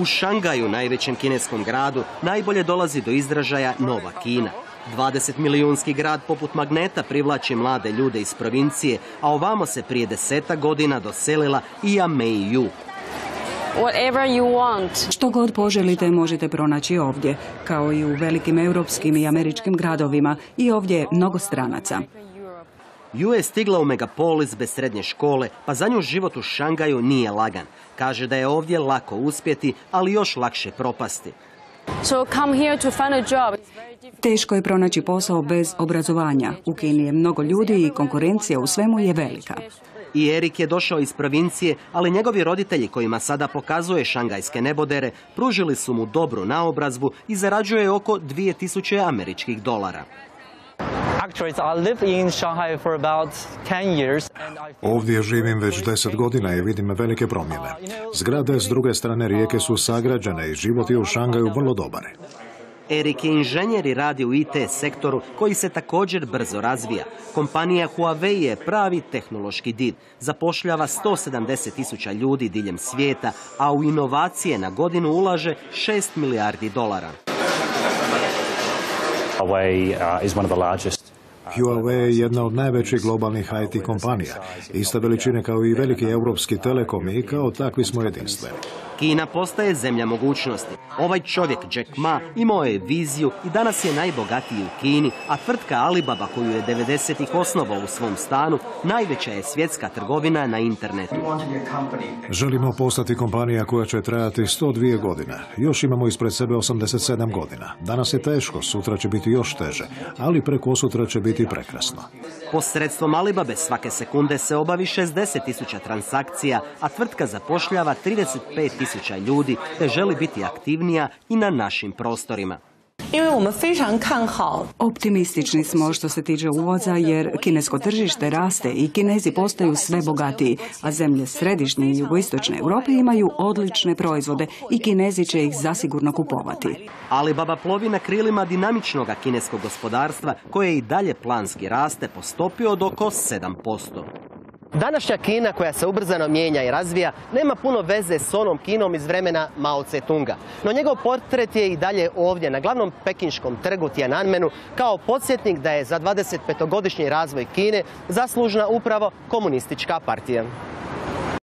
U Šangaju, najvećem kineskom gradu, najbolje dolazi do izražaja Nova Kina. 20 milijunski grad poput magneta privlači mlade ljude iz provincije, a ovamo se prije deseta godina doselila i Amei Yu. Što god poželite možete pronaći ovdje, kao i u velikim europskim i američkim gradovima i ovdje je mnogo stranaca. Ju je stigla u megapolis bez srednje škole, pa za nju život u Šangaju nije lagan. Kaže da je ovdje lako uspjeti, ali još lakše propasti. Teško je pronaći posao bez obrazovanja. U Kini je mnogo ljudi i konkurencija u svemu je velika. I Erik je došao iz provincije, ali njegovi roditelji kojima sada pokazuje šangajske nebodere, pružili su mu dobru naobrazbu i zarađuje oko 2000 američkih dolara. Ovdje živim već deset godina i vidim velike promjene. Zgrade s druge strane rijeke su sagrađene i život je u Šangaju vrlo dobar. Erik je inženjer i radi u IT sektoru koji se također brzo razvija. Kompanija Huawei je pravi tehnološki div. Zapošljava 170 tisuća ljudi diljem svijeta, a u inovacije na godinu ulaže 6 milijardi dolara. Huawei je jedna od najvećih globalnih IT kompanija, iste veličine kao i veliki europski telekom i kao takvi smo jedinstveni. Kina postaje zemlja mogućnosti. Ovaj čovjek, Jack Ma, imao je viziju i danas je najbogatiji u Kini, a tvrtka Alibaba, koju je 90-ih osnovao u svom stanu, najveća je svjetska trgovina na internetu. Želimo postati kompanija koja će trajati 102 godine. Još imamo ispred sebe 87 godina. Danas je teško, sutra će biti još teže, ali preko sutra će biti prekrasno. Posredstvom Alibabe svake sekunde se obavi 60 tisuća transakcija, a tvrtka zapošljava 35 tisuća ljudi te želi biti aktivnija i na našim prostorima. Optimistični smo što se tiče uvoza jer kinesko tržište raste i kinezi postaju sve bogatiji, a zemlje središnje i jugoistočne Europe imaju odlične proizvode i kinezi će ih zasigurno kupovati. Alibaba plovi na krilima dinamičnog kineskog gospodarstva koje i dalje planski raste po stopi od oko 7%. Današnja Kina koja se ubrzano mijenja i razvija nema puno veze s onom Kinom iz vremena Mao Tse-tunga. No njegov portret je i dalje ovdje na glavnom pekinškom trgu Tiananmenu kao podsjetnik da je za 25-godišnji razvoj Kine zaslužna upravo komunistička partija.